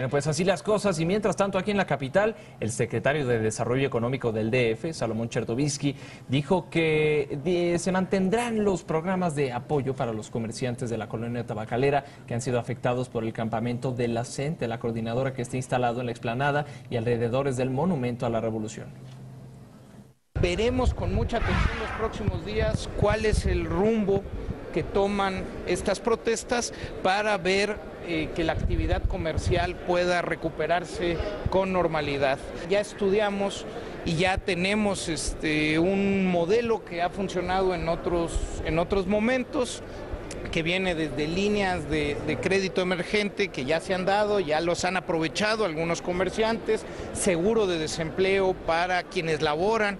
Bueno, pues así las cosas. Y mientras tanto, aquí en la capital, el secretario de Desarrollo Económico del DF, Salomón Chertovisky, dijo que se mantendrán los programas de apoyo para los comerciantes de la colonia tabacalera que han sido afectados por el campamento de la CENTE, la coordinadora que está instalado en la explanada y alrededores del Monumento a la Revolución. Veremos con mucha atención los próximos días cuál es el rumbo que toman estas protestas para ver eh, que la actividad comercial pueda recuperarse con normalidad. Ya estudiamos y ya tenemos este, un modelo que ha funcionado en otros, en otros momentos que viene desde líneas de, de, crédito emergente que ya se han dado, ya los han aprovechado algunos comerciantes, seguro de desempleo para quienes laboran